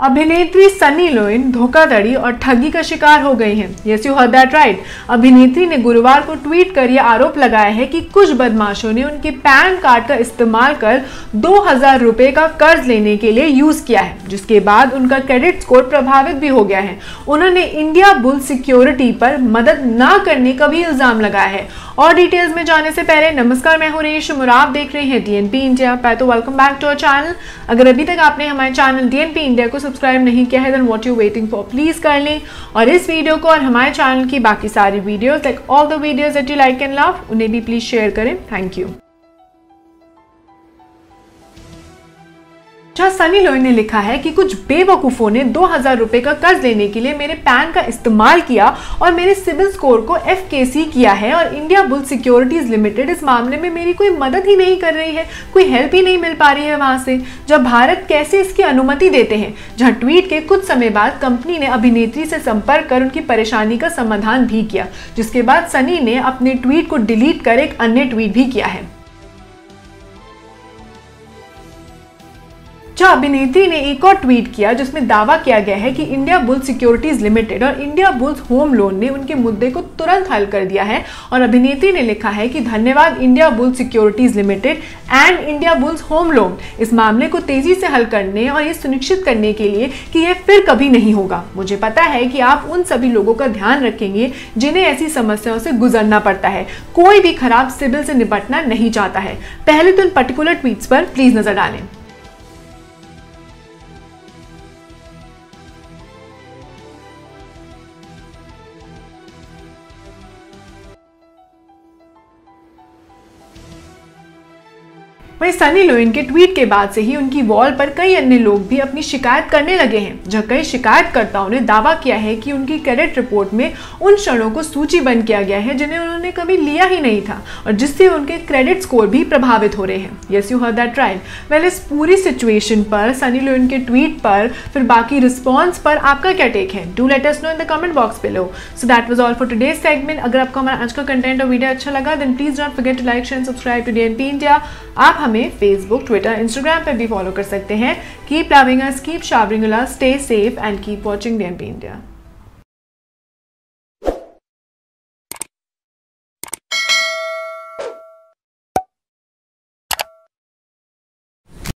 अभिनेत्री सनी लोइन धोखाधड़ी और ठगी का शिकार हो गई हैं। Yes you heard that right अभिनेत्री ने गुरुवार को ट्वीट कर यह आरोप लगाया है कि कुछ बदमाशों ने उनके पैन कार्ड का इस्तेमाल कर दो हज़ार का कर्ज लेने के लिए यूज़ किया है, जिसके बाद उनका क्रेडिट स्कोर प्रभावित भी हो गया है। उन्होंने इंडिया बुल सिक्योरिटी पर मदद न करने का भी इल्ज़ाम लगाया है। और डिटेल्स में जाने से पहले, नमस्कार, मैं हूँ रेश और आप देख रहे हैं डीएनपी इंडिया पै तो welcome back to our channel अगर अभी तक आपने हमारे चैनल डीएनपी इंडिया को सब्सक्राइब नहीं किया है then what you waiting for please कर लें। और इस वीडियो को और हमारे चैनल की बाकी सारी videos like all the videos at you like and love उन्हें भी प्लीज़ शेयर करें। थैंक यू जहाँ सनी लोई ने लिखा है कि कुछ बेवकूफों ने दो हज़ार रुपए का कर्ज लेने के लिए मेरे पैन का इस्तेमाल किया और मेरे सिविल स्कोर को एफ़ किया है और इंडिया बुल सिक्योरिटीज लिमिटेड इस मामले में मेरी कोई मदद ही नहीं कर रही है, कोई हेल्प ही नहीं मिल पा रही है वहाँ से। जब भारत कैसे इसकी अनुमति देते हैं? जहाँ ट्वीट के कुछ समय बाद कंपनी ने अभिनेत्री से संपर्क कर उनकी परेशानी का समाधान भी किया, जिसके बाद सनी ने अपने ट्वीट को डिलीट कर एक अन्य ट्वीट भी किया है। जहाँ अभिनेत्री ने एक और ट्वीट किया, जिसमें दावा किया गया है कि इंडिया बुल सिक्योरिटीज लिमिटेड और इंडिया बुल्स होम लोन ने उनके मुद्दे को तुरंत हल कर दिया है और अभिनेत्री ने लिखा है कि धन्यवाद India bull securities limited and India bulls home loan इस मामले को तेज़ी से हल करने और ये सुनिश्चित करने के लिए कि यह फिर कभी नहीं होगा। मुझे पता है कि आप उन सभी लोगों का ध्यान रखेंगे, जिन्हें ऐसी समस्याओं से गुजरना पड़ता है। कोई भी खराब सिविल से निपटना नहीं चाहता है। पहले तो इन पर्टिकुलर ट्वीट्स पर प्लीज़ नज़र डालें। वहीं सनी लोइन के ट्वीट के बाद से ही उनकी वॉल पर कई अन्य लोग भी अपनी शिकायत करने लगे हैं, जहाँ कई शिकायतकर्ताओं ने दावा किया है कि उनकी क्रेडिट रिपोर्ट में उन क्षणों को सूचीबंद किया गया है जिन्हें उन्होंने कभी लिया ही नहीं था और जिससे उनके क्रेडिट स्कोर भी प्रभावित हो रहे हैं। Yes you heard that right well इस पूरी सिचुएशन पर, सनी लोइन के ट्वीट पर, फिर बाकी रिस्पॉन्स पर आपका क्या टेक है? Do let us know in the comment box below so that was all for today's segment अगर आपको हमारा आज का कंटेंट और वीडियो अच्छा लगा then please not forget to like share subscribe to D N P India आप हमें फेसबुक ट्विटर इंस्टाग्राम पर भी फॉलो कर सकते हैं। Keep loving us keep showering stay safe and keep watching D M India